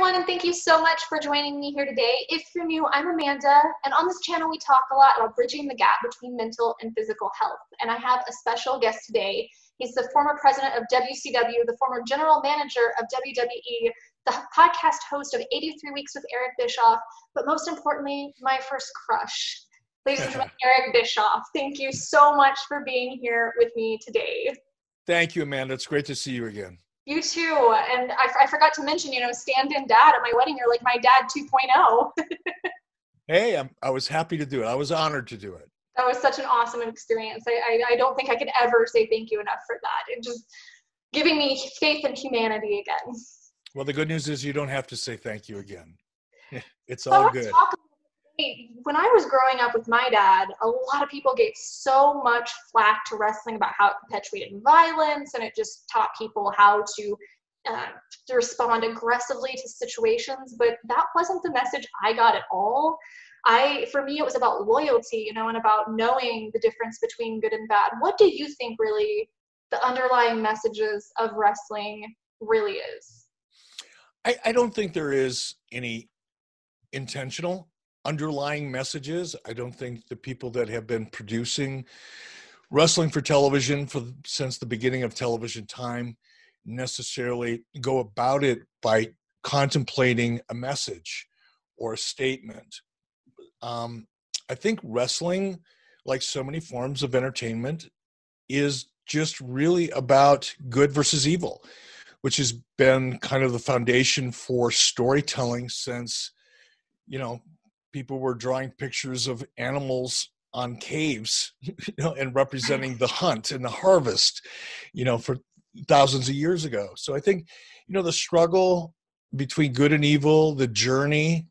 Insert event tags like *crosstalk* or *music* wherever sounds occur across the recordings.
everyone, and thank you so much for joining me here today. If you're new, I'm Amanda, and on this channel we talk a lot about bridging the gap between mental and physical health. And I have a special guest today. He's the former president of WCW, the former general manager of WWE, the podcast host of 83 Weeks with Eric Bischoff, but most importantly, my first crush. Ladies and gentlemen, Eric Bischoff, thank you so much for being here with me today. Thank you, Amanda. It's great to see you again. You too. And I, I forgot to mention, you know, stand in dad at my wedding. You're like my dad 2.0. hey, I'm, I was happy to do it. I was honored to do it. That was such an awesome experience. I, I, I don't think I could ever say thank you enough for that. It just giving me faith in humanity again. Well, the good news is you don't have to say thank you again. *laughs* It's all good. Talk when I was growing up with my dad, a lot of people gave so much flack to wrestling about how it perpetuated violence and it just taught people how to, uh, to respond aggressively to situations. But that wasn't the message I got at all. I, for me, it was about loyalty, you know, and about knowing the difference between good and bad. What do you think really the underlying messages of wrestling really is? I, I don't think there is any intentional underlying messages. I don't think the people that have been producing wrestling for television for since the beginning of television time necessarily go about it by contemplating a message or a statement. Um, I think wrestling, like so many forms of entertainment, is just really about good versus evil, which has been kind of the foundation for storytelling since, you know, people were drawing pictures of animals on caves *laughs* you know and representing the hunt and the harvest you know for thousands of years ago. So i think you know the struggle between good and evil the journey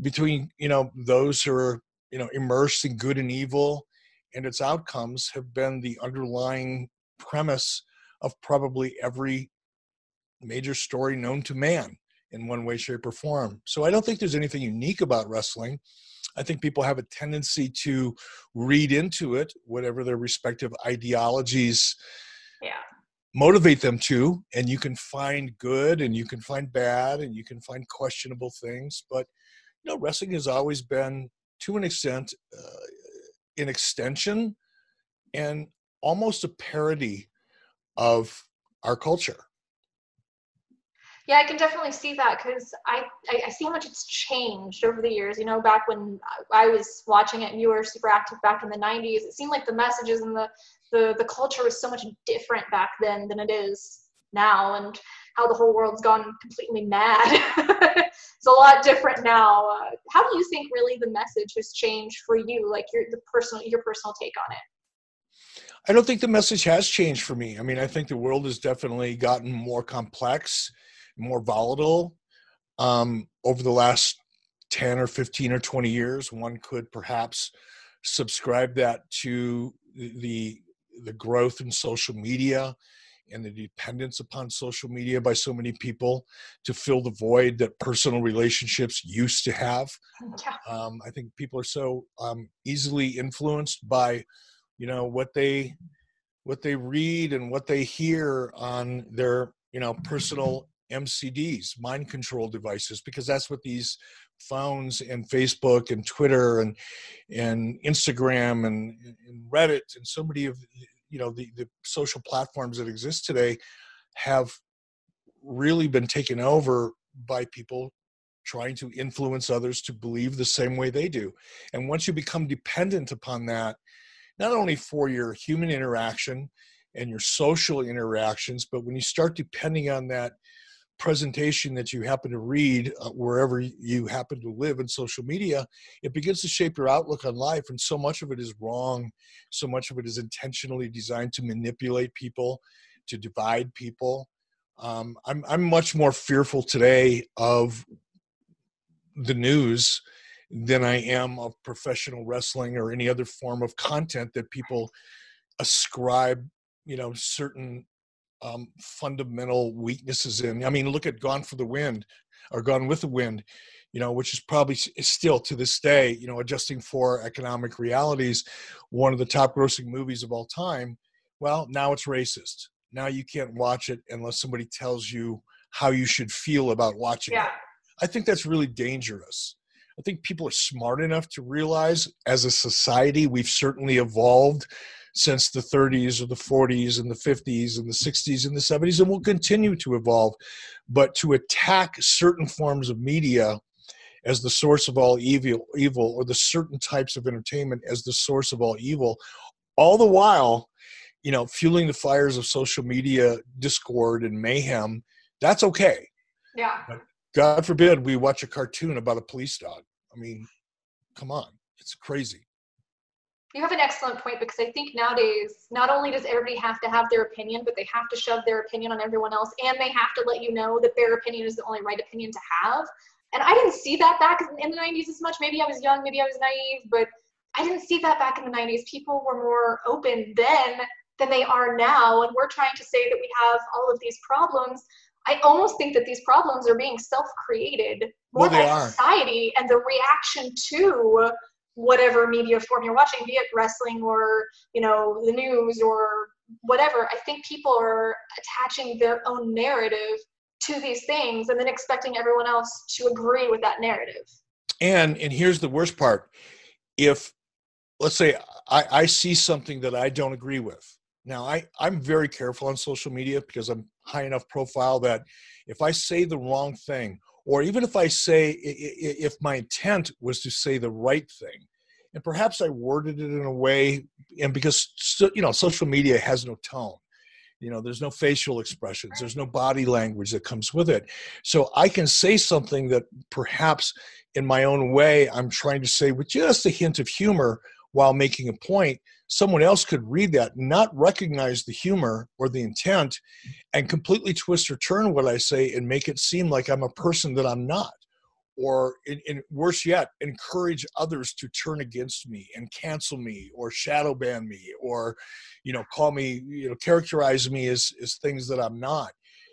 between you know those who are you know immersed in good and evil and its outcomes have been the underlying premise of probably every major story known to man in one way, shape, or form. So I don't think there's anything unique about wrestling. I think people have a tendency to read into it whatever their respective ideologies yeah. motivate them to. And you can find good and you can find bad and you can find questionable things. But, you know, wrestling has always been, to an extent, uh, an extension and almost a parody of our culture. Yeah, I can definitely see that because I, I, I see how much it's changed over the years. You know, back when I was watching it and you were super active back in the '90s, it seemed like the messages and the the the culture was so much different back then than it is now, and how the whole world's gone completely mad. *laughs* it's a lot different now. Uh, how do you think really the message has changed for you, like your the personal your personal take on it? I don't think the message has changed for me. I mean, I think the world has definitely gotten more complex more volatile um, over the last 10 or 15 or 20 years one could perhaps subscribe that to the the growth in social media and the dependence upon social media by so many people to fill the void that personal relationships used to have. Yeah. Um, I think people are so um, easily influenced by, you know, what they what they read and what they hear on their you know personal MCDs, mind control devices, because that's what these phones and Facebook and Twitter and and Instagram and, and Reddit and so many of you know the, the social platforms that exist today have really been taken over by people trying to influence others to believe the same way they do. And once you become dependent upon that, not only for your human interaction and your social interactions, but when you start depending on that presentation that you happen to read uh, wherever you happen to live in social media, it begins to shape your outlook on life. And so much of it is wrong. So much of it is intentionally designed to manipulate people, to divide people. Um, I'm, I'm much more fearful today of the news than I am of professional wrestling or any other form of content that people ascribe, you know, certain um, fundamental weaknesses in. I mean, look at Gone for the Wind or Gone with the Wind, you know, which is probably still to this day, you know, adjusting for economic realities, one of the top grossing movies of all time. Well, now it's racist. Now you can't watch it unless somebody tells you how you should feel about watching yeah. it. I think that's really dangerous. I think people are smart enough to realize as a society, we've certainly evolved since the 30s or the 40s and the 50s and the 60s and the 70s and will continue to evolve. But to attack certain forms of media as the source of all evil, evil or the certain types of entertainment as the source of all evil, all the while, you know, fueling the fires of social media discord and mayhem, that's okay. Yeah. But God forbid we watch a cartoon about a police dog. I mean, come on, it's crazy. You have an excellent point because I think nowadays, not only does everybody have to have their opinion, but they have to shove their opinion on everyone else, and they have to let you know that their opinion is the only right opinion to have. And I didn't see that back in the 90s as much. Maybe I was young, maybe I was naive, but I didn't see that back in the 90s. People were more open then than they are now. And we're trying to say that we have all of these problems. I almost think that these problems are being self created more Well, by society and the reaction to whatever media form you're watching, be it wrestling or, you know, the news or whatever. I think people are attaching their own narrative to these things and then expecting everyone else to agree with that narrative. And and here's the worst part: if let's say I, I see something that I don't agree with. Now I I'm very careful on social media because I'm high enough profile that if I say the wrong thing, or even if I say if my intent was to say the right thing, and perhaps I worded it in a way, and because you know social media has no tone. You know, there's no facial expressions, there's no body language that comes with it. So I can say something that perhaps in my own way I'm trying to say with just a hint of humor while making a point. Someone else could read that, not recognize the humor or the intent, and completely twist or turn what I say and make it seem like I'm a person that I'm not. Or, in, in worse yet, encourage others to turn against me and cancel me or shadow ban me or, you know, call me, you know, characterize me as, as things that I'm not.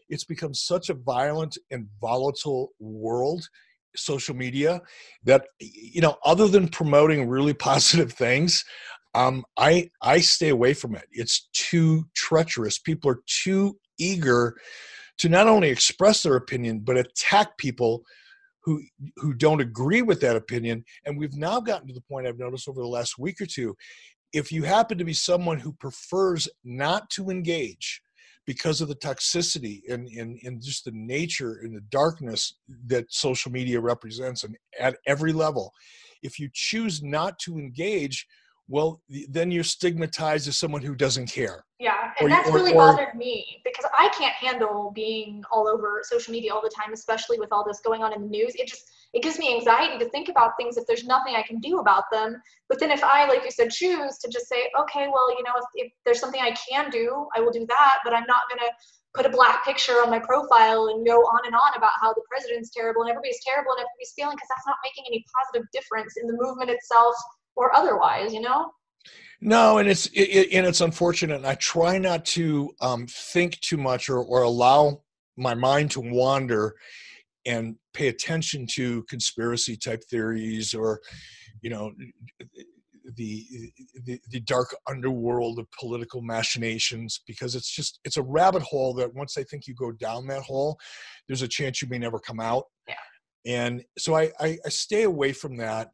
It's become such a violent and volatile world social media that you know other than promoting really *laughs* positive things um i i stay away from it. It's too treacherous. People are too eager to not only express their opinion but attack people who who don't agree with that opinion. And we've now gotten to the point i've noticed over the last week or two if you happen to be someone who prefers not to engage because of the toxicity and, and, and just the nature and the darkness that social media represents and at every level if you choose not to engage well then you're stigmatized as someone who doesn't care Yeah, Or and you- that's or- really or- bothered me because I can't handle being all over social media all the time, especially with all this going on in the news. It just it gives me anxiety to think about things if there's nothing I can do about them. But then if I, like you said, choose to just say, okay, well, you know, if, if there's something I can do, I will do that. But I'm not gonna put a black picture on my profile and go on and on about how the president's terrible and everybody's terrible and everybody's feeling because that's not making any positive difference in the movement itself or otherwise, you know? No, and it's it, it- and it's unfortunate. And I try not to um, think too much or or allow my mind to wander and pay attention to conspiracy type theories or you know the, the the dark underworld of political machinations because it's just it's a rabbit hole that once I think you go down that hole, there's a chance you may never come out. Yeah. And so I, I, I stay away from that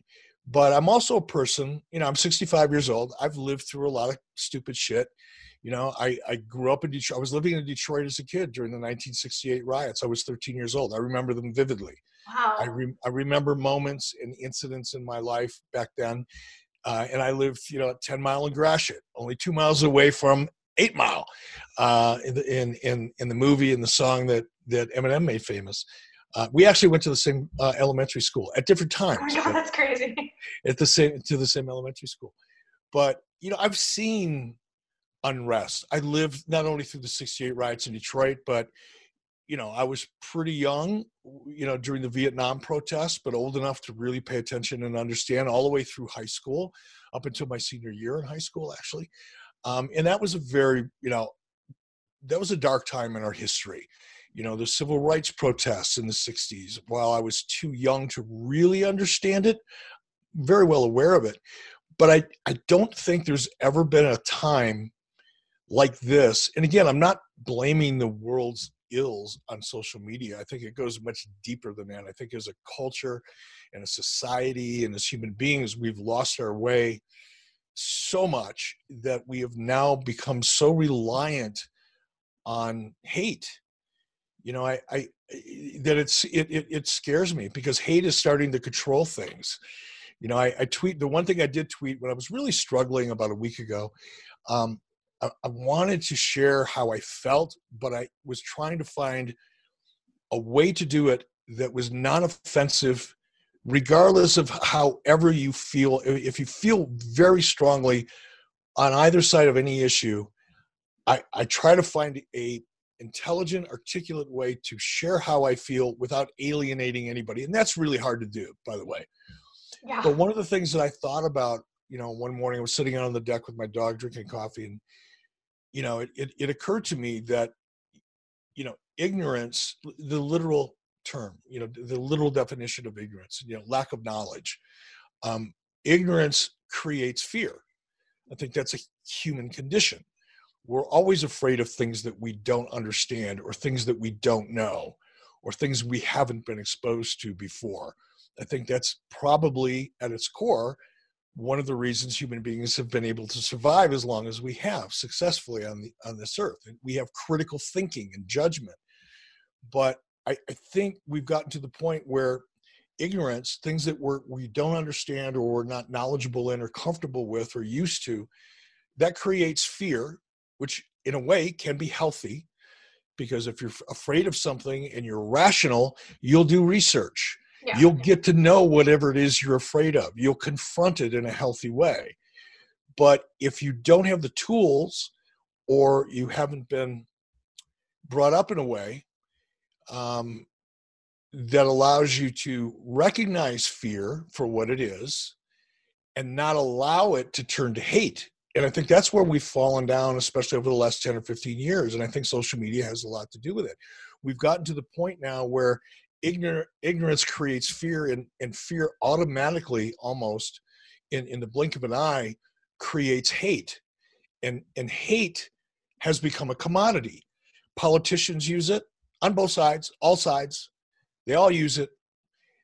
but I'm also a person, you know, I'm 65 years old. I've lived through a lot of stupid shit. You know, I, I grew up in Detroit. I was living in Detroit as a kid during the 1968 riots. I was 13 years old. I remember them vividly. Wow. I, re- I remember moments and incidents in my life back then. Uh, and I lived, you know, at 10 Mile and Gratiot, only two miles away from Eight Mile, uh, in, the, in in in the movie and the song that that Eminem made famous. Uh, we actually went to the same uh, elementary school at different times. oh my god, that's crazy. *laughs* at the same to the same elementary school but you know i've seen unrest i lived not only through the 68 riots in detroit but you know i was pretty young you know during the vietnam protests but old enough to really pay attention and understand all the way through high school up until my senior year in high school actually um, and that was a very you know that was a dark time in our history you know the civil rights protests in the 60s while i was too young to really understand it very well aware of it but i i don't think there's ever been a time like this and again i'm not blaming the world's ills on social media. I think it goes much deeper than that. I think as a culture and a society and as human beings, we've lost our way so much that we have now become so reliant on hate. You know, I, I that it's it, it, it scares me because hate is starting to control things. You know, I, I tweet the one thing I did tweet when I was really struggling about a week ago. Um, I, I wanted to share how I felt, but I was trying to find a way to do it that was non offensive, regardless of however you feel. If you feel very strongly on either side of any issue, I, I try to find a intelligent, articulate way to share how I feel without alienating anybody. And that's really hard to do, by the way. Yeah. But one of the things that I thought about, you know, one morning I was sitting out on the deck with my dog drinking coffee and you know, it, it, it occurred to me that, you know, ignorance, the literal term, you know, the literal definition of ignorance, you know, lack of knowledge. Um, ignorance creates fear. I think that's a human condition. We're always afraid of things that we don't understand or things that we don't know or things we haven't been exposed to before. I think that's probably at its core one of the reasons human beings have been able to survive as long as we have successfully on the on this earth. We have critical thinking and judgment. But I, I think we've gotten to the point where ignorance, things that we're we don't understand or we're not knowledgeable in or comfortable with or used to, that creates fear, which in a way can be healthy because if you're afraid of something and you're rational, you'll do research yeah. You'll get to know whatever it is you're afraid of. You'll confront it in a healthy way. But if you don't have the tools or you haven't been brought up in a way um, that allows you to recognize fear for what it is and not allow it to turn to hate. And I think that's where we've fallen down, especially over the last 10 or 15 years. And I think social media has a lot to do with it. We've gotten to the point now where ignorant ignorance creates fear and, and fear automatically almost in, in the blink of an eye creates hate and and hate has become a commodity politicians use it on both sides all sides they all use it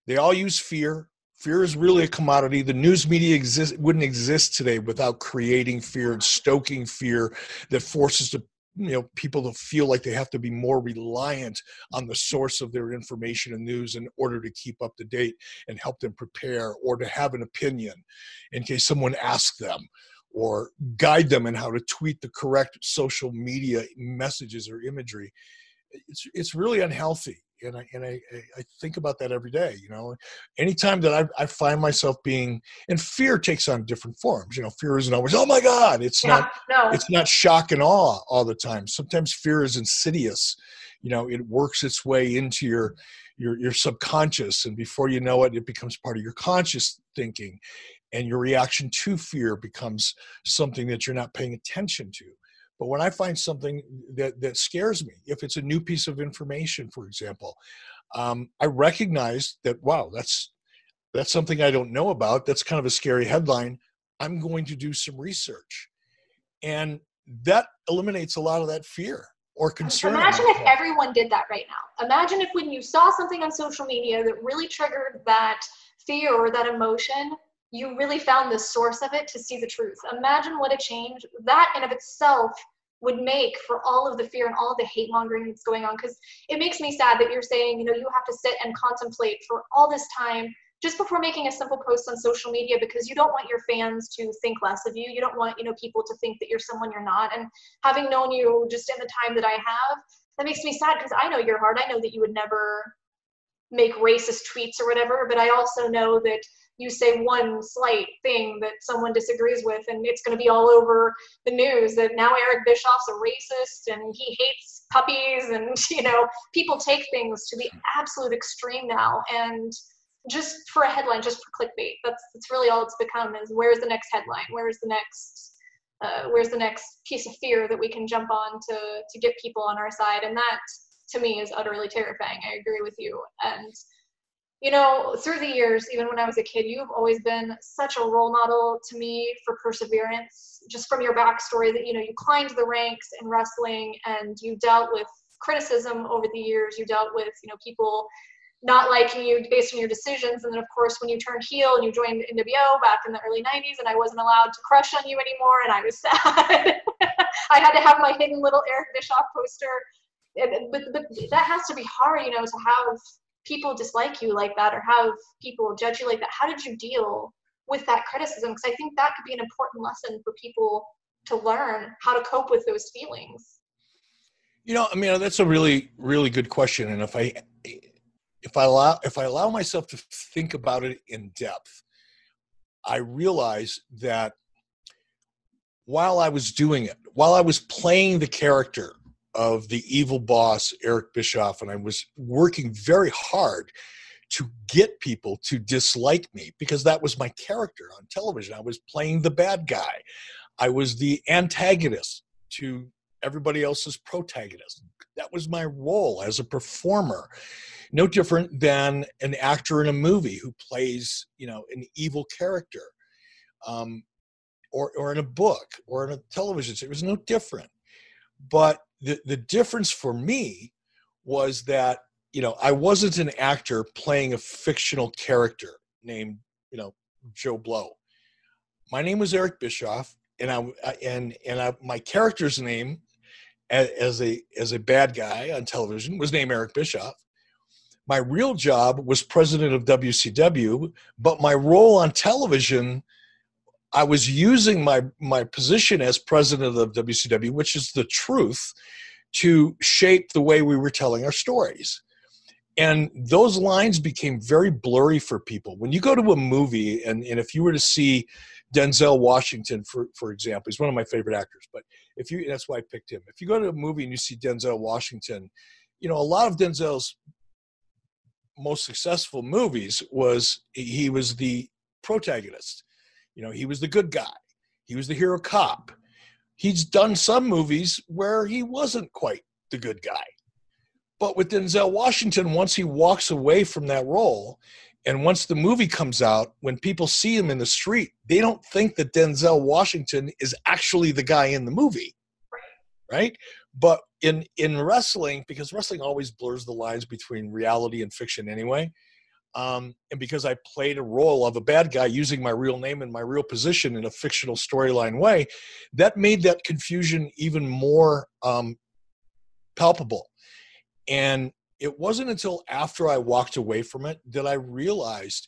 they all use fear fear is really a commodity. The news media exist wouldn't exist today without creating fear and stoking fear that forces the you know people to feel like they have to be more reliant on the source of their information and news in order to keep up to date and help them prepare or to have an opinion in case someone asks them or guide them in how to tweet the correct social media messages or imagery. It's it's really unhealthy and I and I, I think about that every day. You know, anytime that I, I find myself being and fear takes on different forms. You know, fear isn't always oh my god. It's yeah, not no. it's not shock and awe all the time. Sometimes fear is insidious. You know, it works its way into your your your subconscious, and before you know it, it becomes part of your conscious thinking, and your reaction to fear becomes something that you're not paying attention to. But when I find something that, that scares me, if it's a new piece of information, for example, um, I recognize that, wow, that's, that's something I don't know about. That's kind of a scary headline. I'm going to do some research. And that eliminates a lot of that fear or concern. Imagine if everyone did that right now. Imagine if when you saw something on social media that really triggered that fear or that emotion, you really found the source of it to see the truth. Imagine what a change that in of itself would make for all of the fear and all of the hate mongering that's going on. Because it makes me sad that you're saying, you know, you have to sit and contemplate for all this time just before making a simple post on social media because you don't want your fans to think less of you. You don't want, you know, people to think that you're someone you're not. And having known you just in the time that I have, that makes me sad because I know your heart. I know that you would never make racist tweets or whatever, but I also know that you say one slight thing that someone disagrees with and it's going to be all over the news that now Eric Bischoff's a racist and he hates puppies and *laughs* you know people take things to the absolute extreme now. And just for a headline just for clickbait that's that's really all it's become is where's the next headline? Where's the next uh, where's the next piece of fear that we can jump on to to get people on our side? And that to me is utterly terrifying. I agree with you. And you know, through the years, even when I was a kid, you've always been such a role model to me for perseverance. Just from your backstory, that you know, you climbed the ranks in wrestling and you dealt with criticism over the years. You dealt with, you know, people not liking you based on your decisions. And then, of course, when you turned heel and you joined the NWO back in the early 90s, and I wasn't allowed to crush on you anymore, and I was *laughs* sad. I had to have my hidden little Eric Bischoff poster. But, but that has to be hard, you know, to have people dislike you like that or have people judge you like that. How did you deal with that criticism? Because I think that could be an important lesson for people to learn how to cope with those feelings. You know, I mean, that's a really, really good question. And if I if I allow if I allow myself to think about it in depth, I realize that while I was doing it, while I was playing the character of the evil boss Eric Bischoff, and I was working very hard to get people to dislike me because that was my character on television. I was playing the bad guy. I was the antagonist to everybody else's protagonist. That was my role as a performer no different than an actor in a movie who plays you know an evil character um, or, or in a book or in a television series it was no different but the, the difference for me was that you know i wasn't an actor playing a fictional character named you know joe blow. My name was eric bischoff and i and and I, my character's name as a as a bad guy on television was named eric bischoff. My real job was president of WCW, but my role on television, I was using my my position as president of WCW, which is the truth, to shape the way we were telling our stories. And those lines became very blurry for people. When you go to a movie, and, and if you were to see Denzel Washington, for, for example, he's one of my favorite actors, but if you, that's why I picked him. If you go to a movie and you see Denzel Washington, you know, a lot of Denzel's most successful movies was he was the protagonist. You know, he was the good guy. He was the hero cop. He's done some movies where he wasn't quite the good guy. But with Denzel Washington, once he walks away from that role, and once the movie comes out, when people see him in the street, they don't think that Denzel Washington is actually the guy in the movie. Right? But in in wrestling, because wrestling always blurs the lines between reality and fiction anyway, um, and because I played a role of a bad guy using my real name and my real position in a fictional storyline way, that made that confusion even more um, palpable. And it wasn't until after I walked away from it that I realized,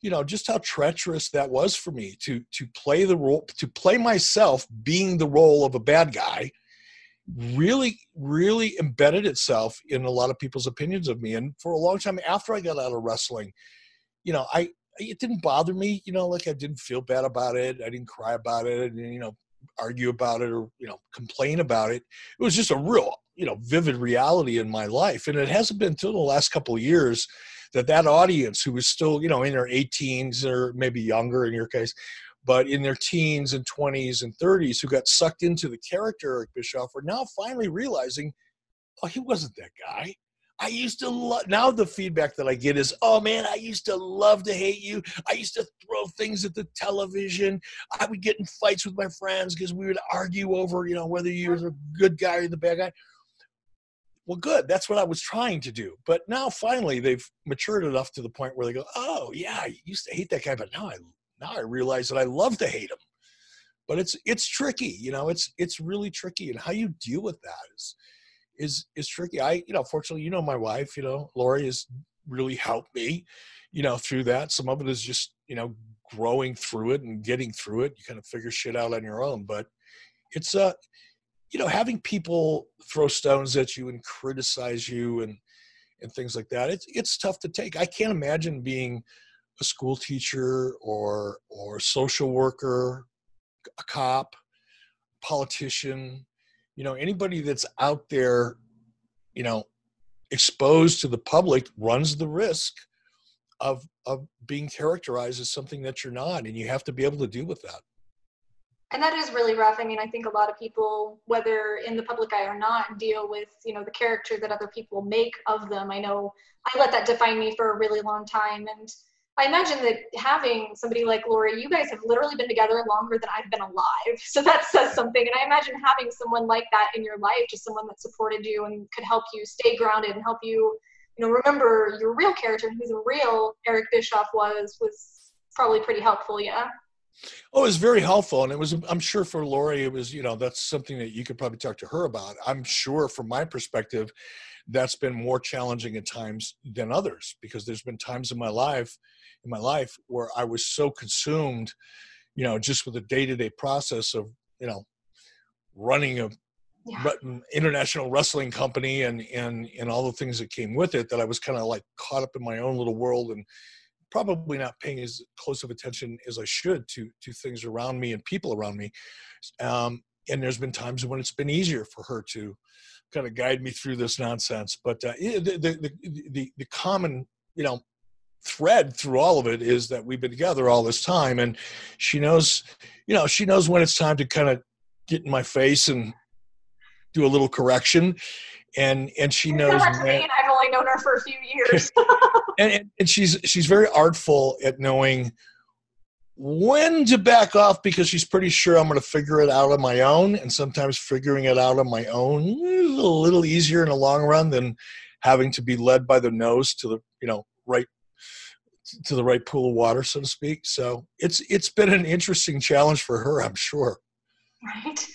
you know, just how treacherous that was for me to to play the role, to play myself being the role of a bad guy really really embedded itself in a lot of people's opinions of me. And for a long time after i got out of wrestling you know i it didn't bother me you know like i didn't feel bad about it. I didn't cry about it. And you know argue about it or you know complain about it. It was just a real you know vivid reality in my life. And it hasn't been until the last couple of years that that audience who was still you know in their 18s or maybe younger in your case but in their teens and 20s and 30s who got sucked into the character Eric Bischoff are now finally realizing, oh, he wasn't that guy. I used to love, now the feedback that I get is, oh man, I used to love to hate you. I used to throw things at the television. I would get in fights with my friends because we would argue over, you know, whether you're the good guy or the bad guy. Well, good. That's what I was trying to do. But now finally they've matured enough to the point where they go, oh yeah, I used to hate that guy, but now I now I realize that I love to hate him. But it's it's tricky, you know. It's it's really tricky, and how you deal with that is is is tricky. I you know, fortunately, you know, my wife, you know, Loree has really helped me, you know, through that. Some of it is just you know growing through it and getting through it. You kind of figure shit out on your own, but it's uh you know having people throw stones at you and criticize you and and things like that it's it's tough to take i can't imagine being a school teacher or or social worker, a cop, politician, you know, anybody that's out there, you know, exposed to the public runs the risk of of being characterized as something that you're not and you have to be able to deal with that. And that is really rough. I mean i think a lot of people whether in the public eye or not deal with you know the character that other people make of them. I know i let that define me for a really long time and I imagine that having somebody like Loree, you guys have literally been together longer than I've been alive. *laughs* So that says something. And I imagine having someone like that in your life, just someone that supported you and could help you stay grounded and help you, you know, remember your real character and who the real Eric Bischoff was, was probably pretty helpful. Yeah. Oh, it was very helpful. And it was, I'm sure for Loree, it was, you know, that's something that you could probably talk to her about. I'm sure from my perspective, that's been more challenging at times than others because there's been times in my life in my life where I was so consumed, you know, just with the day-to-day process of, you know, running a yeah. international wrestling company and and and all the things that came with it that I was kind of like caught up in my own little world and probably not paying as close of attention as I should to to things around me and people around me. Um, and there's been times when it's been easier for her to kind of guide me through this nonsense. But uh, the, the, the, the, common, you know, thread through all of it is that we've been together all this time and she knows you know she knows when it's time to kind of get in my face and do a little correction and and she knows when, i've only known her for a few years *laughs* and, and she's she's very artful at knowing when to back off because she's pretty sure i'm going to figure it out on my own and sometimes figuring it out on my own is a little easier in the long run than having to be led by the nose to the you know right to the right pool of water, so to speak. So it's it's been an interesting challenge for her, I'm sure. Right.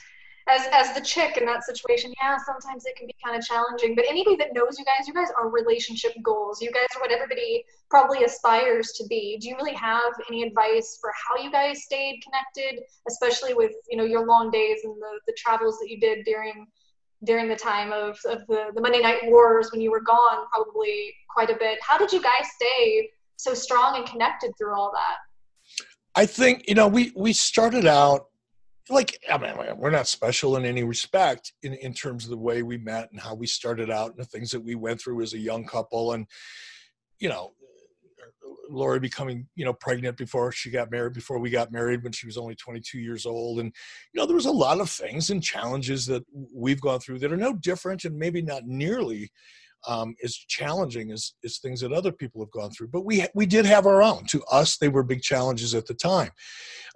As as the chick in that situation, yeah, sometimes it can be kind of challenging. But anybody that knows you guys, you guys are relationship goals. You guys are what everybody probably aspires to be. Do you really have any advice for how you guys stayed connected, especially with you know your long days and the the travels that you did during during the time of, of the, the Monday Night Wars when you were gone probably quite a bit. How did you guys stay so strong and connected through all that? I think you know we we started out like I mean we're not special in any respect in in terms of the way we met and how we started out and the things that we went through as a young couple. And you know Loree becoming you know pregnant before she got married before we got married when she was only 22 years old. And you know there was a lot of things and challenges that we've gone through that are no different and maybe not nearly um, as challenging as, as things that other people have gone through. But we we did have our own. To us, they were big challenges at the time.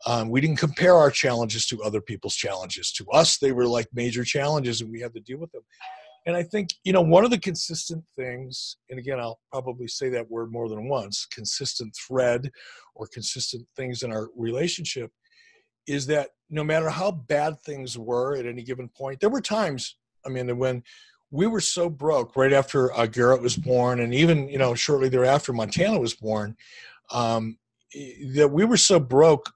Um, we didn't compare our challenges to other people's challenges. To us, they were like major challenges, and we had to deal with them. And I think you know one of the consistent things, and again, I'll probably say that word more than once: consistent thread or consistent things in our relationship is that no matter how bad things were at any given point, there were times, I mean, when we were so broke right after uh, Garett was born, and even you know shortly thereafter Montana was born, um, that we were so broke,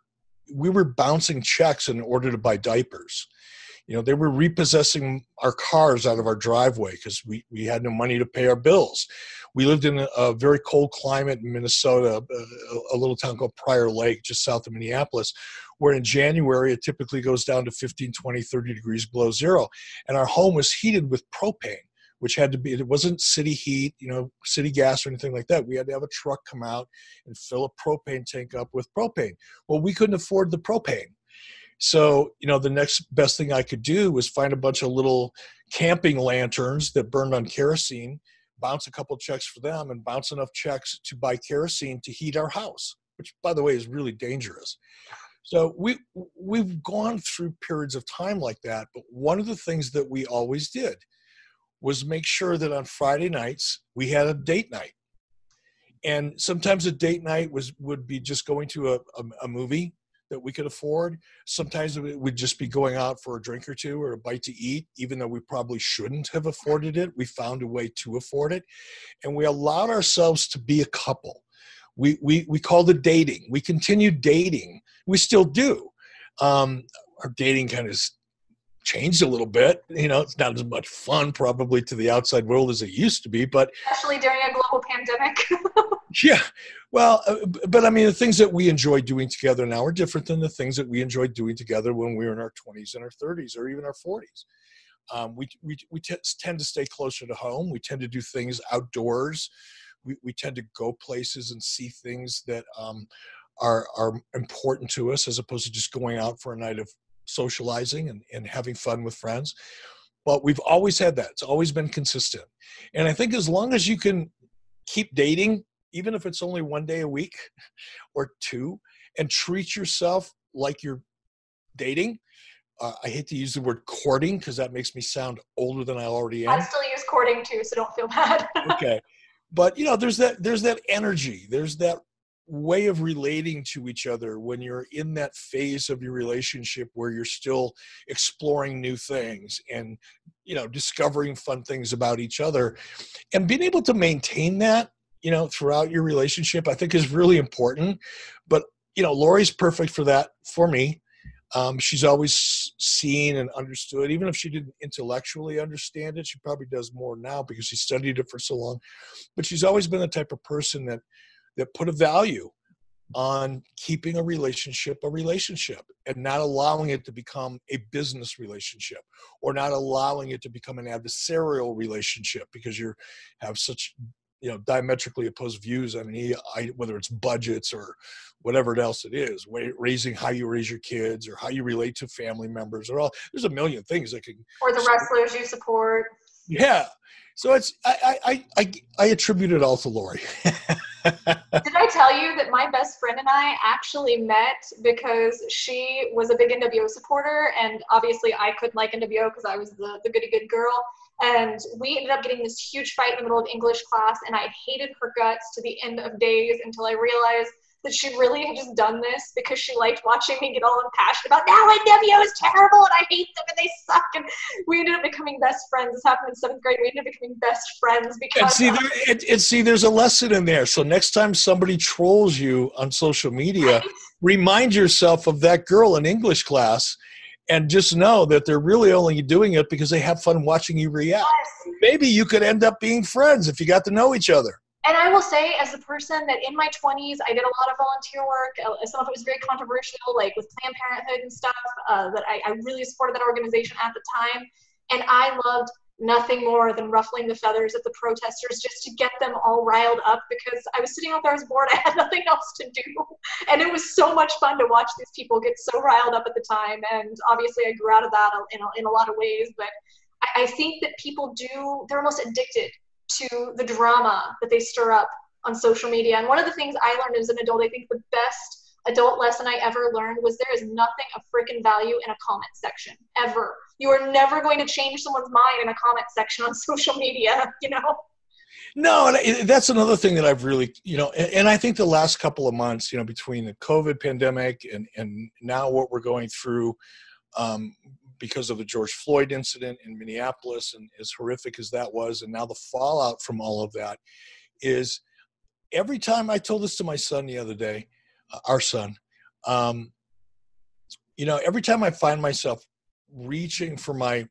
we were bouncing checks in order to buy diapers. You know, they were repossessing our cars out of our driveway because we, we had no money to pay our bills. We lived in a, very cold climate in Minnesota, uh, a, a little town called Prior Lake, just south of Minneapolis, where in January it typically goes down to 15, 20, 30 degrees below zero. And our home was heated with propane, which had to be, it wasn't city heat, you know, city gas or anything like that. We had to have a truck come out and fill a propane tank up with propane. Well, we couldn't afford the propane. So, you know, the next best thing I could do was find a bunch of little camping lanterns that burned on kerosene, bounce a couple checks for them, and bounce enough checks to buy kerosene to heat our house, which, by the way, is really dangerous. So we we've gone through periods of time like that, but one of the things that we always did was make sure that on Friday nights we had a date night. And sometimes a date night was would be just going to a, a, a movie that we could afford. Sometimes it would just be going out for a drink or two or a bite to eat, even though we probably shouldn't have afforded it. We found a way to afford it. And we allowed ourselves to be a couple we we we called it dating. We continued dating. We still do. Um, our dating kind of changed a little bit. You know, it's not as much fun probably to the outside world as it used to be, but especially during a global pandemic. *laughs* yeah. Well, uh, but I mean, the things that we enjoy doing together now are different than the things that we enjoyed doing together when we were in our 20s and our 30s or even our 40s. Um, we we, we t- tend to stay closer to home. We tend to do things outdoors we, we tend to go places and see things that um, are are important to us as opposed to just going out for a night of socializing and, and having fun with friends but we've always had that it's always been consistent and i think as long as you can keep dating even if it's only one day a week *laughs* or two, and treat yourself like you're dating. Uh, I hate to use the word courting because that makes me sound older than I already am. I still use courting too, so don't feel *laughs* bad. okay, but you know, there's that there's that energy, there's that way of relating to each other when you're in that phase of your relationship where you're still exploring new things and you know discovering fun things about each other. And being able to maintain that you know throughout your relationship i think is really important. But you know loree's perfect for that for me. Um, she's always seen and understood even if she didn't intellectually understand it she probably does more now because she studied it for so long but she's always been the type of person that that put a value on keeping a relationship a relationship and not allowing it to become a business relationship or not allowing it to become an adversarial relationship because you have such you know diametrically opposed views on any whether it's budgets or whatever else it is raising how you raise your kids or how you relate to family members or all there's a million things that can or the wrestlers you support. Yeah. So it's i i i, I attribute it all to loree *laughs* Did I tell you that my best friend and I actually met because she was a big NWO supporter, and obviously I couldn't like NWO because I was the, the goody good girl. And we ended up getting this huge fight in the middle of English class, and I hated her guts to the end of days until I realized that she really had just done this because she liked watching me get all impassioned about now NWO is terrible and I hate them and they suck and we ended up becoming best friends. This happened in seventh grade. We ended up becoming best friends because and see, there, and, and see, there's a lesson in there. So next time somebody trolls you on social media, remind yourself of that girl in English class and just know that they're really only doing it because they have fun watching you react. Yes. Maybe you could end up being friends if you got to know each other and I will say, as a person that in my 20s, I did a lot of volunteer work. Uh, some of it was very controversial, like with Planned Parenthood and stuff, uh, that I, I really supported that organization at the time. And I loved nothing more than ruffling the feathers of the protesters just to get them all riled up because I was sitting out there, I bored, *laughs* I had nothing else to do. And it was so much fun to watch these people get so riled up at the time. And obviously, I grew out of that in a, in a lot of ways. But I, I think that people do, they're almost addicted to the drama that they stir up on social media. And one of the things I learned as an adult, I think the best adult lesson I ever learned was there is nothing of freaking value in a comment section ever. You are never going to change someone's mind in a comment section on *laughs* social media, you know? No, and that's another thing that I've really, you know, and I think the last couple of months, you know, between the COVID pandemic and and now what we're going through um, because of the George Floyd incident in Minneapolis, and as horrific as that was, and now the fallout from all of that is every time I told this to my son the other day, uh, our son, um, you know, every time I find myself reaching for my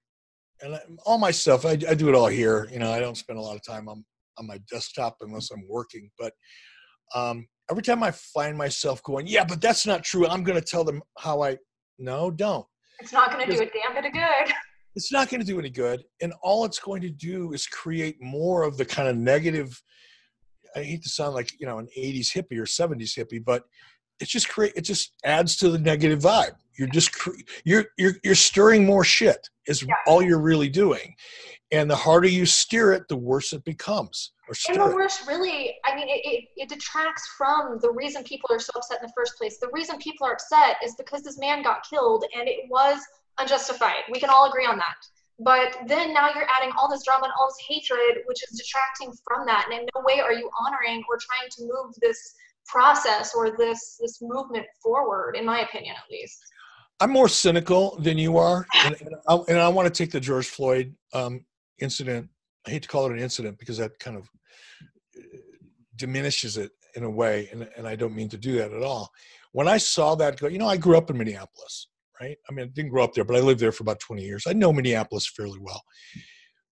and I, all my stuff, I, I do it all here. You know, I don't spend a lot of time on on my desktop unless I'm working, but um, every time I find myself going, yeah, but that's not true. I'm going to tell them how I. No, don't. It's not going to do a damn bit of good. *laughs* It's not going to do any good. And all it's going to do is create more of the kind of negative. I hate to sound like, you know, an 80s hippie or 70s hippie, but it just create it just adds to the negative vibe. You're just you're you're you're stirring more shit is yeah. all you're really doing. And the harder you steer it, the worse it becomes and the worse really, I mean, it, it, it, detracts from the reason people are so upset in the first place. The reason people are upset is because this man got killed and it was unjustified. We can all agree on that. But then now you're adding all this drama and all this hatred, which is detracting from that. And in no way are you honoring or trying to move this process or this this movement forward, in my opinion, at least. I'm more cynical than you are, and, and, I, and I want to take the George Floyd um, incident I hate to call it an incident because that kind of uh, diminishes it in a way, and, and I don't mean to do that at all. When I saw that go, you know, I grew up in Minneapolis, right? I mean, I didn't grow up there, but I lived there for about 20 years. I know Minneapolis fairly well.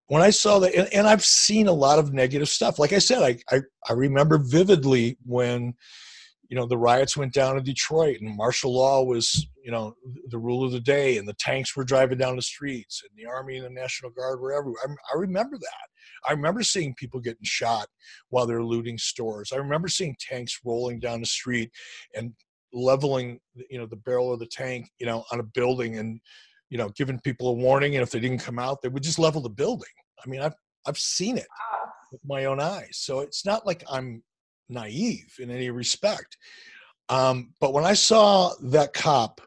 When I saw that, and, and I've seen a lot of negative stuff. Like I said, I, I, I remember vividly when you know the riots went down in detroit and martial law was you know the rule of the day and the tanks were driving down the streets and the army and the national guard were everywhere. I, I remember that. I remember seeing people getting shot while they're looting stores. I remember seeing tanks rolling down the street and leveling you know the barrel of the tank you know on a building and you know giving people a warning and if they didn't come out they would just level the building i mean i've i've seen it with my own eyes so it's not like i'm naive in any respect. Um, but when I saw that cop,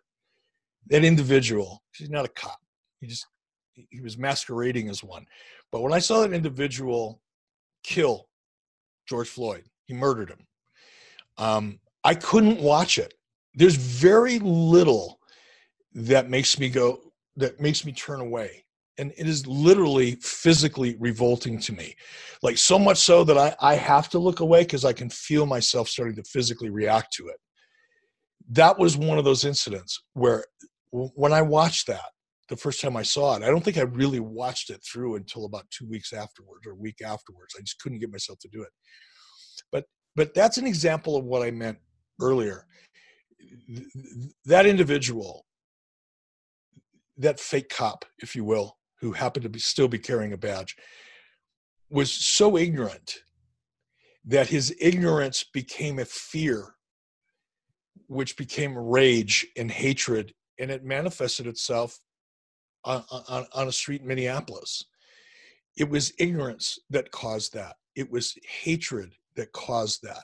that individual, he's not a cop. He just he was masquerading as one. But when I saw that individual kill George Floyd, he murdered him. Um, I couldn't watch it. There's very little that makes me go that makes me turn away and it is literally physically revolting to me. Like so much so that i, I have to look away because i can feel myself starting to physically react to it. That was one of those incidents where when i watched that the first time i saw it i don't think i really watched it through until about two weeks afterwards or a week afterwards. I just couldn't get myself to do it. But but that's an example of what i meant earlier. That individual that fake cop if you will who happened to be still be carrying a badge, was so ignorant that his ignorance became a fear, which became rage and hatred, and it manifested itself on, on, on a street in Minneapolis. It was ignorance that caused that. It was hatred that caused that.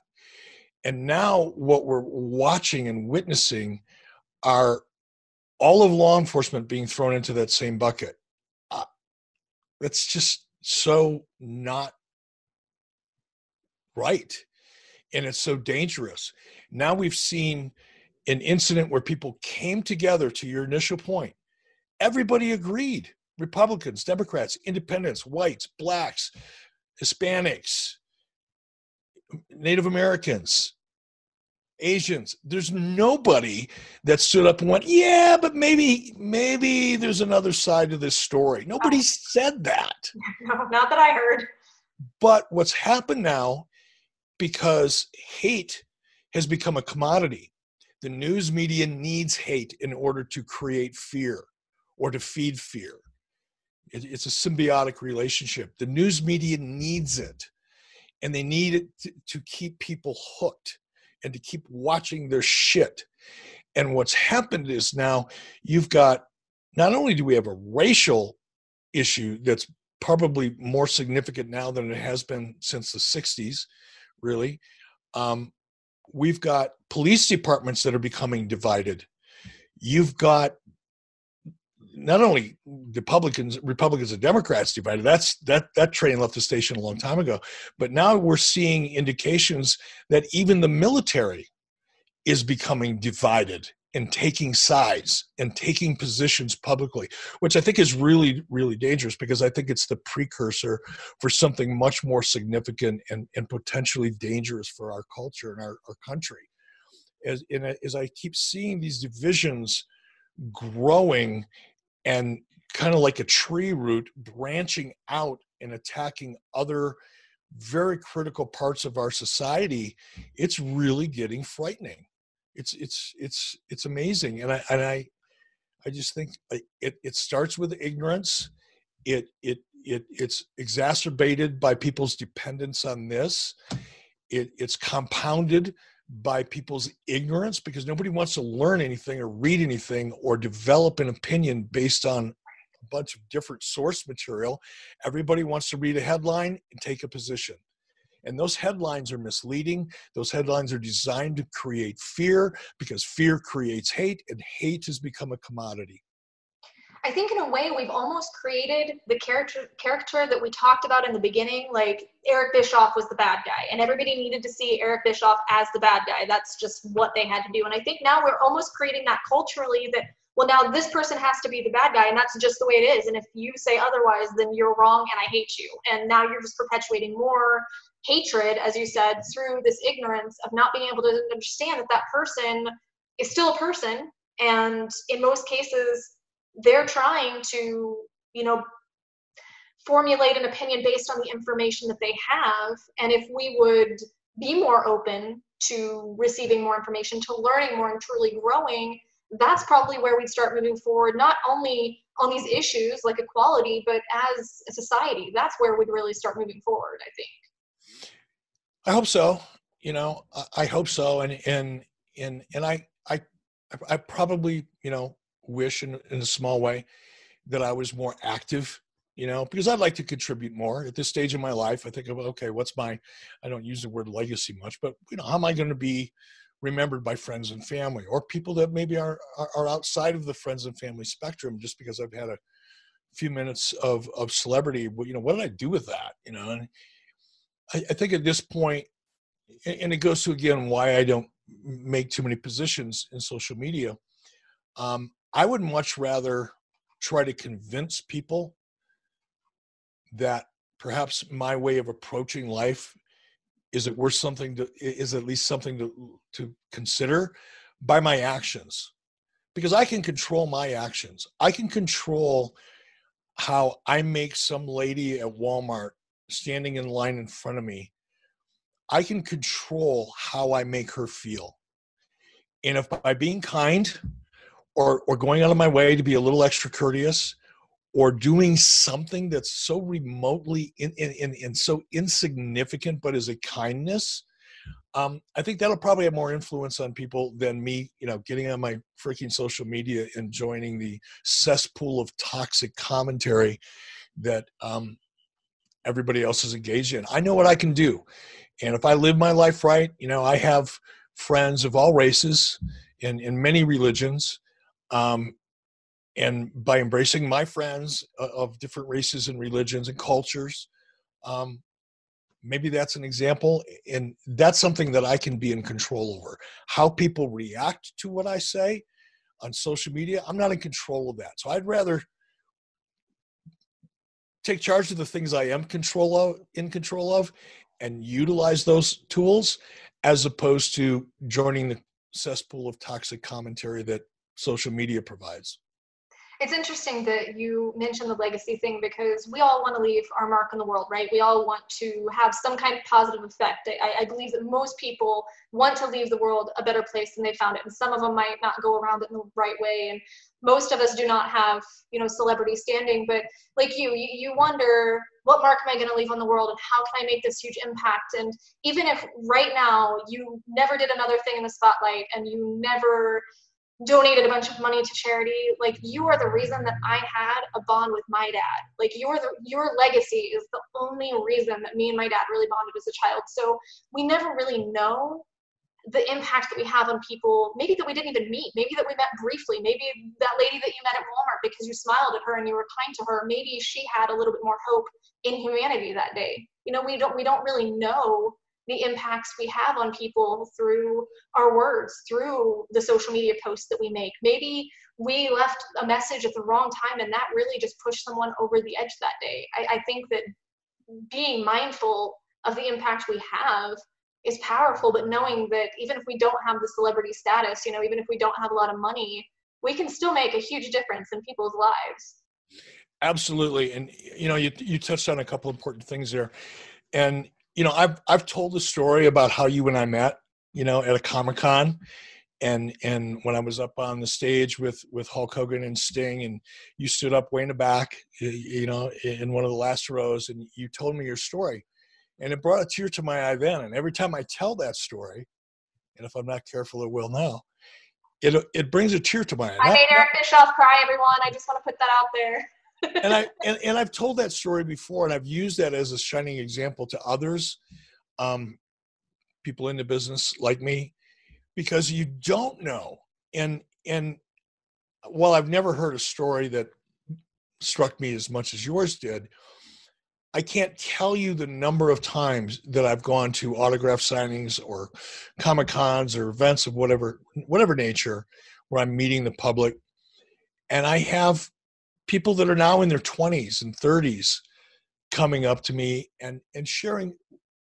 And now, what we're watching and witnessing are all of law enforcement being thrown into that same bucket uh, that's just so not right. And it's so dangerous. Now we've seen an incident where people came together to your initial point. Everybody agreed. Republicans democrats independents whites blacks hispanics native americans Asians. There's nobody that stood up and went, "Yeah, but maybe maybe there's another side to this story." Nobody oh. said that. *laughs* No, not that I heard. But what's happened now because hate has become a commodity. The news media needs hate in order to create fear or to feed fear. it's a symbiotic relationship. The news media needs it, and they need it to, to keep people hooked and to keep watching their shit. And what's happened is now you've got not only do we have a racial issue that's probably more significant now than it has been since the 60s, really. Um, we've got police departments that are becoming divided. You've got not only Republicans, Republicans and Democrats divided. That's that that train left the station a long time ago. But now we're seeing indications that even the military is becoming divided and taking sides and taking positions publicly, which I think is really, really dangerous because I think it's the precursor for something much more significant and, and potentially dangerous for our culture and our, our country. As, as I keep seeing these divisions growing and kind of like a tree root branching out and attacking other very critical parts of our society it's really getting frightening. It's it's it's it's amazing and i and i i just think uh, it it starts with ignorance. It it it it's exacerbated by people's dependence on this. It it's compounded by people's ignorance because nobody wants to learn anything or read anything or develop an opinion based on a bunch of different source material. Everybody wants to read a headline and take a position. And those headlines are misleading. Those headlines are designed to create fear because fear creates hate, and hate has become a commodity. I think in a way we've almost created the character character that we talked about in the beginning. Like Eric Bischoff was the bad guy, and everybody needed to see Eric Bischoff as the bad guy. That's just what they had to do. And I think now we're almost creating that culturally that well now this person has to be the bad guy, and that's just the way it is. And if you say otherwise, then you're wrong, and I hate you. And now you're just perpetuating more hatred, as you said, through this ignorance of not being able to understand that that person is still a person, and in most cases they're trying to, you know, formulate an opinion based on the information that they have. And if we would be more open to receiving more information, to learning more and truly growing, that's probably where we'd start moving forward, not only on these issues like equality, but as a society. That's where we'd really start moving forward, I think. I hope so. You know, I hope so. And, and, and, and I, I, I probably, you know, wish in, in a small way that I was more active you know, because I'd like to contribute more at this stage of my life. I think of, okay, what's my, I don't use the word legacy much, but, you know, how am I going to be remembered by friends and family or people that maybe are, are outside of the friends and family spectrum just because I've had a few minutes of, of celebrity, you know, what did I do with that? You know, and I, I think at this point, and it goes to again why I don't make too many positions in social media. Um, I would much rather try to convince people that perhaps my way of approaching life is it worth something to is at least something to to consider by my actions. Because i can control my actions. I can control how i make some lady at walmart standing in line in front of me. I can control how i make her feel. And if by being kind or or going out of my way to be a little extra courteous or doing something that's so remotely in, in, in, in so insignificant but is a kindness um, i think that'll probably have more influence on people than me you know getting on my freaking social media and joining the cesspool of toxic commentary that um, everybody else is engaged in. I know what i can do. And if i live my life right you know i have friends of all races in, in many religions um, and by embracing my friends of different races and religions and cultures um, maybe that's an example and that's something that i can be in control over. How people react to what i say on social media i'm not in control of that. So i'd rather take charge of the things i am control of in control of and utilize those tools as opposed to joining the cesspool of toxic commentary that social media provides it's interesting that you mentioned the legacy thing because we all want to leave our mark in the world, right? We all want to have some kind of positive effect. I, I, believe that most people want to leave the world a better place than they found it, and some of them might not go around it in the right way. And most of us do not have, you know, celebrity standing. But like you, you, you wonder what mark am I going to leave on the world, and how can I make this huge impact? And even if right now you never did another thing in the spotlight, and you never donated a bunch of money to charity like you are the reason that i had a bond with my dad. Like your the your legacy is the only reason that me and my dad really bonded as a child. So we never really know the impact that we have on people maybe that we didn't even meet maybe that we met briefly maybe that lady that you met at walmart because you smiled at her and you were kind to her maybe she had a little bit more hope in humanity that day. You know we don't we don't really know the impacts we have on people through our words, through the social media posts that we make. Maybe we left a message at the wrong time and that really just pushed someone over the edge that day. I, I think that being mindful of the impact we have is powerful, but knowing that even if we don't have the celebrity status, you know, even if we don't have a lot of money, we can still make a huge difference in people's lives. Absolutely. And, you know, you, you touched on a couple important things there. And you know, I've I've told the story about how you and I met, you know, at a Comic Con, and and when I was up on the stage with with Hulk Hogan and Sting, and you stood up way in the back, you know, in one of the last rows, and you told me your story, and it brought a tear to my eye then. And every time I tell that story, and if I'm not careful, it will now. It it brings a tear to my eye. I made Eric Bischoff cry, everyone. I just want to put that out there and I and, and I've told that story before, and I've used that as a shining example to others, um, people in the business like me, because you don't know. And and while I've never heard a story that struck me as much as yours did, I can't tell you the number of times that I've gone to autograph signings or comic cons or events of whatever whatever nature where I'm meeting the public, and I have people that are now in their 20s and 30s coming up to me and and sharing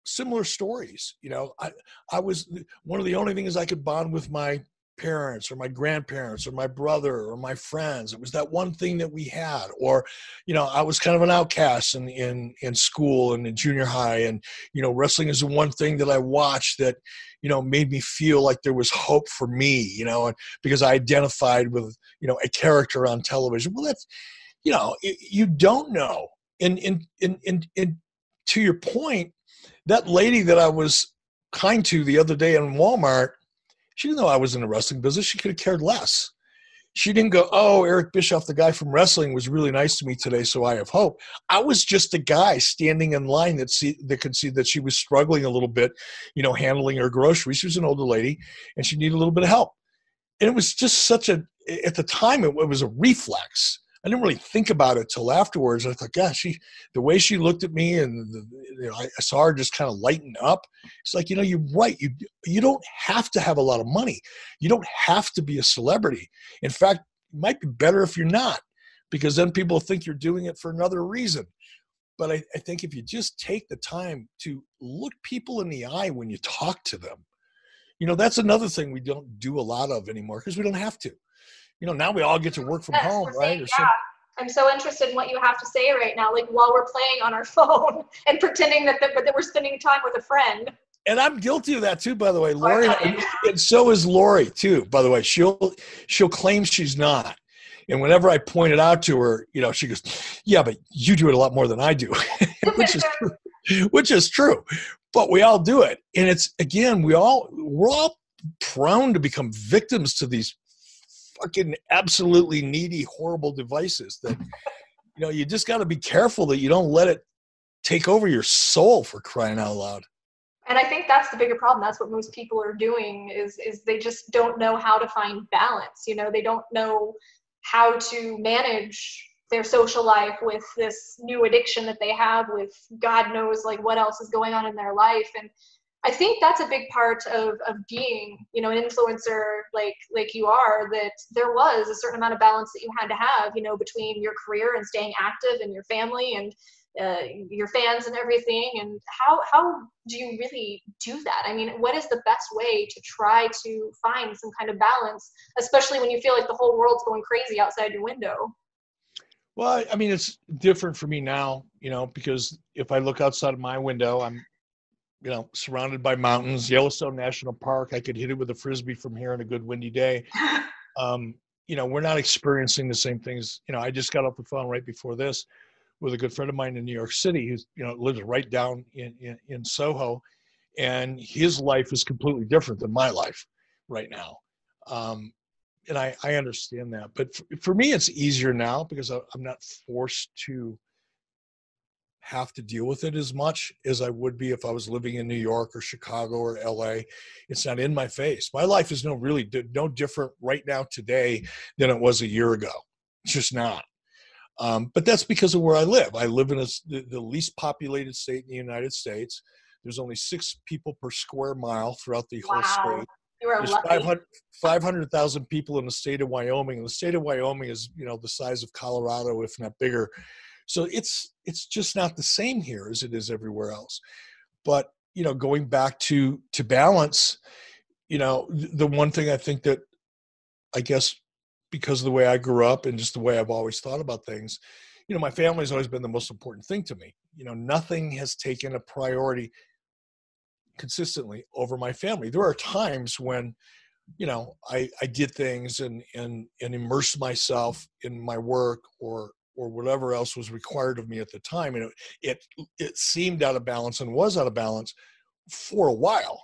similar stories you know? I i was one of the only things i could bond with my parents or my grandparents or my brother or my friends. It was that one thing that we had. Or you know i was kind of an outcast in in in school and in junior high. And you know wrestling is the one thing that i watched that you know made me feel like there was hope for me you know and because i identified with you know a character on television. Well that's you know you don't know. And in in in in to your point that lady that i was kind to the other day in walmart she didn't know I was in the wrestling business. She could have cared less. she didn't go, "Oh, Eric Bischoff, the guy from wrestling, was really nice to me today, so I have hope." I was just a guy standing in line that see that could see that she was struggling a little bit, you know, handling her groceries. She was an older lady, and she needed a little bit of help. And it was just such a at the time it, it was a reflex. I didn't really think about it till afterwards. I thought, gosh, she, the way she looked at me, and the, you know, I saw her just kind of lighten up. It's like, you know, you're right. You you don't have to have a lot of money. You don't have to be a celebrity. In fact, it might be better if you're not, because then people think you're doing it for another reason. But I, I think if you just take the time to look people in the eye when you talk to them, you know, that's another thing we don't do a lot of anymore because we don't have to you know, now we all get to work from home, right? Saying, yeah. I'm so interested in what you have to say right now, like while we're playing on our *laughs* phone and pretending that, that, that we're spending time with a friend. And I'm guilty of that too, by the way, Loree. And, *laughs* and so is Loree too, by the way. She'll she'll claim she's not. And whenever I point it out to her, you know, she goes, "Yeah, but you do it a lot more than I do," *laughs* which is true. Which is true. But we all do it, and it's again, we all we're all prone to become victims to these fucking absolutely needy, horrible devices that you know you just got to be careful that you don't let it take over your soul for crying out loud. And I think that's the bigger problem. That's what most people are doing is is they just don't know how to find balance. You know, they don't know how to manage their social life with this new addiction that they have with God knows like what else is going on in their life and I think that's a big part of, of being, you know, an influencer like like you are. That there was a certain amount of balance that you had to have, you know, between your career and staying active and your family and uh, your fans and everything. And how how do you really do that? I mean, what is the best way to try to find some kind of balance, especially when you feel like the whole world's going crazy outside your window? Well, I mean, it's different for me now, you know, because if I look outside of my window, I'm you know, surrounded by mountains, Yellowstone National Park. I could hit it with a frisbee from here on a good windy day. *laughs* Um, you know, we're not experiencing the same things. You know, I just got off the phone right before this with a good friend of mine in New York City who's, you know, lives right down in, in, in Soho. And his life is completely different than my life right now. Um, and I, I understand that. But for, for me, it's easier now because I, I'm not forced to have to deal with it as much as I would be if I was living in New York or Chicago or LA. It's not in my face. My life is no really no different right now today than it was a year ago. It's just not. Um, but that's because of where I live. I live in a, the, least populated state in the United States. There's only six people per square mile throughout the whole wow. state. There's 500,000 500, people in the state of Wyoming. And the state of Wyoming is, you know, the size of Colorado, if not bigger. So it's it's just not the same here as it is everywhere else. But you know, going back to to balance, you know, the one thing I think that I guess because of the way I grew up and just the way I've always thought about things, you know, my family has always been the most important thing to me. You know, nothing has taken a priority consistently over my family. There are times when, you know, I, I did things and and and immersed myself in my work or or whatever else was required of me at the time and it, it it seemed out of balance and was out of balance for a while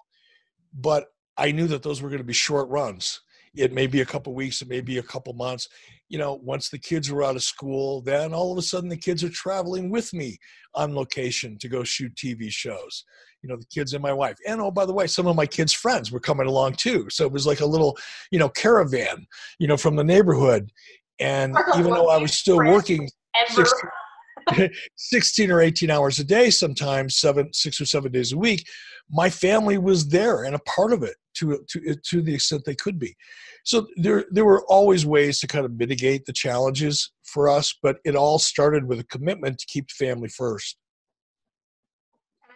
but i knew that those were going to be short runs. It may be a couple weeks it may be a couple months you know once the kids were out of school then all of a sudden the kids are traveling with me on location to go shoot tv shows. You know the kids and my wife and oh by the way some of my kids friends were coming along too so it was like a little you know caravan you know from the neighborhood and even though I was still working 16, *laughs* 16, or 18 hours a day, sometimes seven, six or seven days a week, my family was there and a part of it to, to, to the extent they could be. So there, there were always ways to kind of mitigate the challenges for us, but it all started with a commitment to keep family first.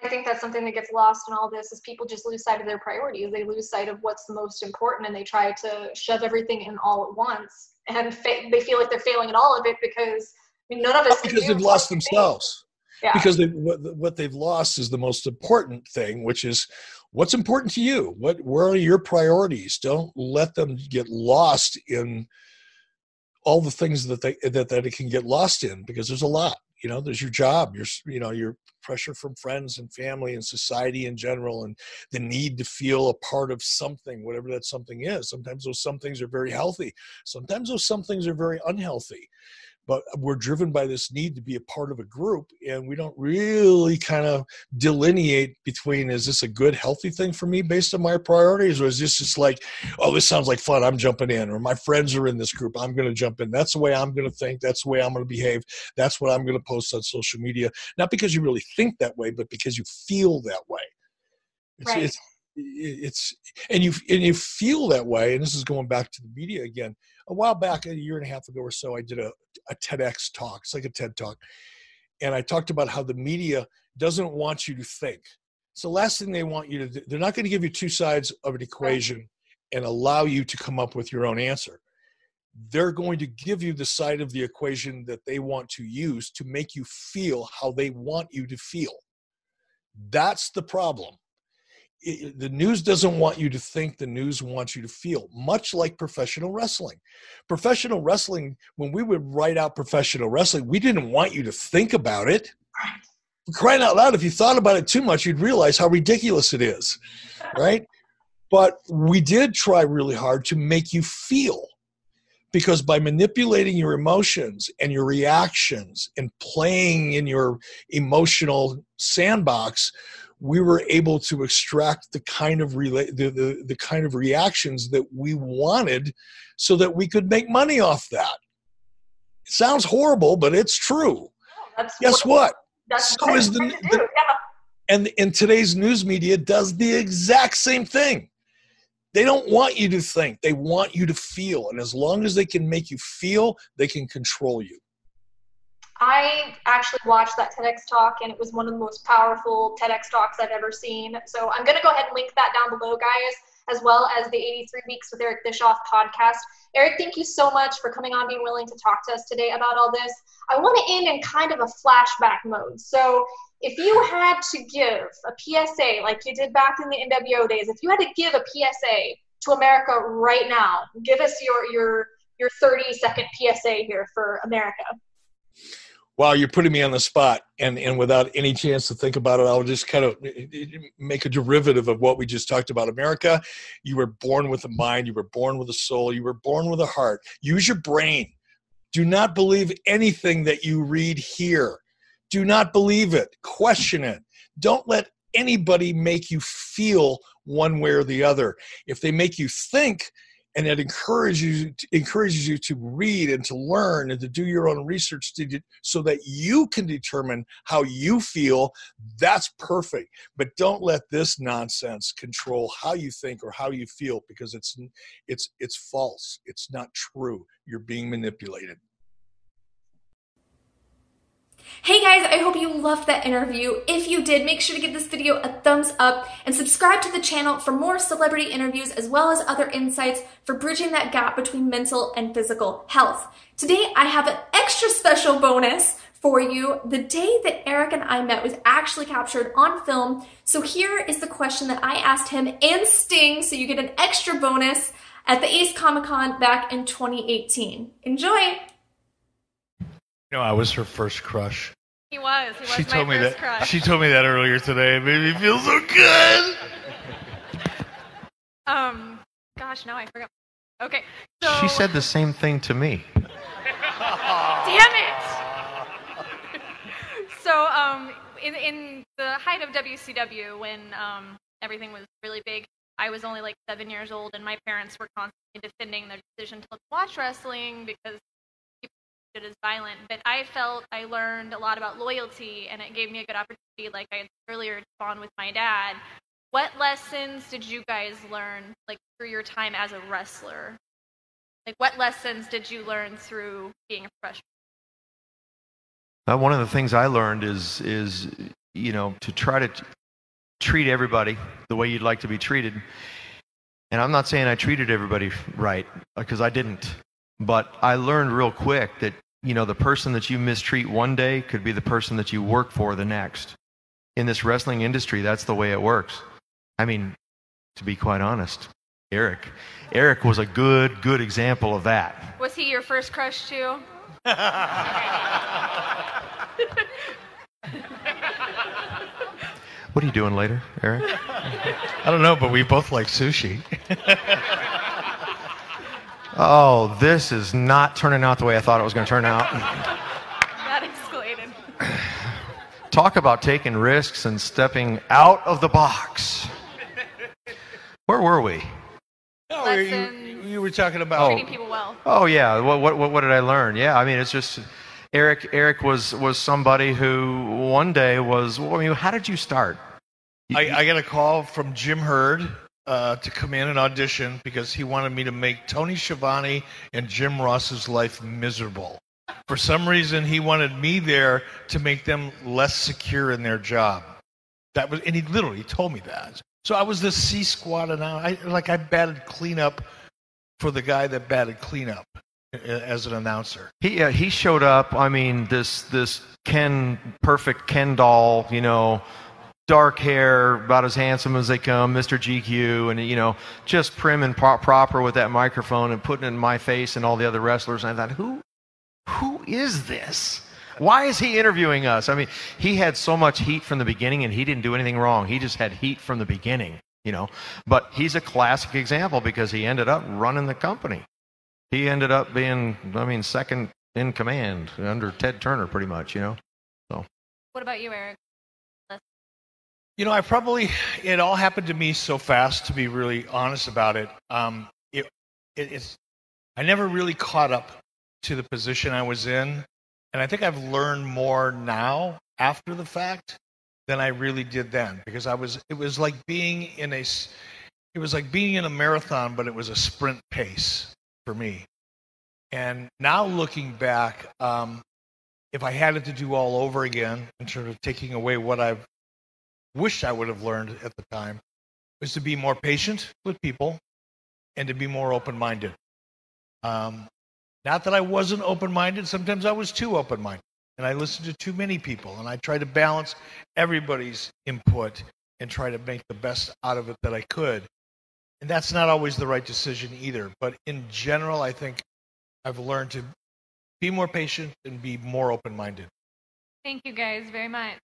I think that's something that gets lost in all this is people just lose sight of their priorities. They lose sight of what's the most important and they try to shove everything in all at once. And fa- they feel like they're failing at all of it because I mean, none of us because they've lost themselves. Yeah. Because they, what, what they've lost is the most important thing, which is what's important to you. What where are your priorities? Don't let them get lost in all the things that they that, that it can get lost in because there's a lot you know there's your job your you know your pressure from friends and family and society in general and the need to feel a part of something whatever that something is. Sometimes those some things are very healthy. Sometimes those some things are very unhealthy but we're driven by this need to be a part of a group and we don't really kind of delineate between is this a good healthy thing for me based on my priorities or is this just like oh this sounds like fun i'm jumping in or my friends are in this group i'm going to jump in that's the way i'm going to think that's the way i'm going to behave that's what i'm going to post on social media not because you really think that way but because you feel that way it's, right. it's it's and you and you feel that way and this is going back to the media again a while back a year and a half ago or so i did a, a tedx talk it's like a ted talk and i talked about how the media doesn't want you to think. It's the last thing they want you to do they're not going to give you two sides of an equation and allow you to come up with your own answer. They're going to give you the side of the equation that they want to use to make you feel how they want you to feel. That's the problem it, the news doesn't want you to think the news wants you to feel much like professional wrestling. Professional wrestling when we would write out professional wrestling we didn't want you to think about it. Crying out loud if you thought about it too much you'd realize how ridiculous it is right? But we did try really hard to make you feel because by manipulating your emotions and your reactions and playing in your emotional sandbox we were able to extract the kind of rela- the, the, the kind of reactions that we wanted so that we could make money off that. It sounds horrible but it's true. That's guess what? That's So what is the- the- yeah. and in today's news media does the exact same thing. They don't want you to think. They want you to feel. And as long as they can make you feel they can control you I actually watched that TEDx talk, and it was one of the most powerful TEDx talks I've ever seen. So I'm going to go ahead and link that down below, guys, as well as the 83 Weeks with Eric Bischoff podcast. Eric, thank you so much for coming on, being willing to talk to us today about all this. I want to end in kind of a flashback mode. So if you had to give a PSA, like you did back in the NWO days, if you had to give a PSA to America right now, give us your your your 30 second PSA here for America. Wow you're putting me on the spot and and without any chance to think about it i'll just kind of eh, eh, eh, make a derivative of what we just talked about. America you were born with a mind you were born with a soul you were born with a heart. Use your brain. Do not believe anything that you read here. Do not believe it. Question it. Don't let anybody make you feel one way or the other. If they make you think and it encourages you encourages you to read and to learn and to do your own research to, so that you can determine how you feel. That's perfect but don't let this nonsense control how you think or how you feel because it's it's it's false. It's not true. You're being manipulated Hey guys, I hope you loved that interview. If you did, make sure to give this video a thumbs up and subscribe to the channel for more celebrity interviews as well as other insights for bridging that gap between mental and physical health. Today, I have an extra special bonus for you. The day that Eric and I met was actually captured on film. So here is the question that I asked him and Sting, so you get an extra bonus at the Ace Comic Con back in 2018. Enjoy! No, I was her first crush. He was. He was She my told me first that. crush. She told me that earlier today. It made me feel so good. Um, gosh, now I forgot. Okay, so She said the same thing to me. "Damn it!" so, um, in in the height of WCW, when um everything was really big, I was only like seven years old, and my parents were constantly defending their decision to watch wrestling because as violent. But I felt I learned a lot about loyalty, and it gave me a good opportunity, like I had earlier, to bond with my dad. What lessons did you guys learn, like through your time as a wrestler? Like, what lessons did you learn through being a professional? Uh, one of the things I learned is is you know to try to t- treat everybody the way you'd like to be treated. And I'm not saying I treated everybody right because I didn't, but I learned real quick that you know the person that you mistreat one day could be the person that you work for the next. In this wrestling industry, that's the way it works. I mean, to be quite honest, Eric, Eric was a good good example of that. Was he your first crush too? What are you doing later, Eric? I don't know, but we both like sushi. *laughs* Oh, this is not turning out the way I thought it was going to turn out. *laughs* That escalated. *sighs* Talk about taking risks and stepping out of the box. Where were we? No, you, you were talking about. Oh. Treating people well. Oh yeah, what, what what what did I learn? Yeah, I mean it's just Eric. Eric was was somebody who one day was. Well, I mean, how did you start? I, I got a call from Jim Herd uh, to come in and audition because he wanted me to make Tony Schiavone and Jim Ross's life miserable. For some reason, he wanted me there to make them less secure in their job. That was, and he literally told me that. So I was the C squad, and I like I batted cleanup for the guy that batted cleanup uh, as an announcer. He uh, he showed up. I mean, this this Ken perfect Ken doll, you know, dark hair, about as handsome as they come, Mr. GQ, and you know, just prim and pro- proper with that microphone and putting it in my face and all the other wrestlers. And I thought, who who is this? Why is he interviewing us? I mean, he had so much heat from the beginning, and he didn't do anything wrong. He just had heat from the beginning, you know. But he's a classic example because he ended up running the company. He ended up being, I mean, second in command under Ted Turner, pretty much, you know. So. What about you, Eric? You know, I probably it all happened to me so fast. To be really honest about it, um, it, it it's I never really caught up to the position I was in, and I think I've learned more now after the fact than I really did then because I was it was like being in a, it was like being in a marathon, but it was a sprint pace for me. And now looking back, um, if I had it to do all over again in terms of taking away what I've wished I would have learned at the time was to be more patient with people and to be more open minded. Um, not that I wasn't open minded, sometimes I was too open minded and I listened to too many people and I tried to balance everybody's input and try to make the best out of it that I could. And that's not always the right decision either. But in general, I think I've learned to be more patient and be more open minded. Thank you guys very much.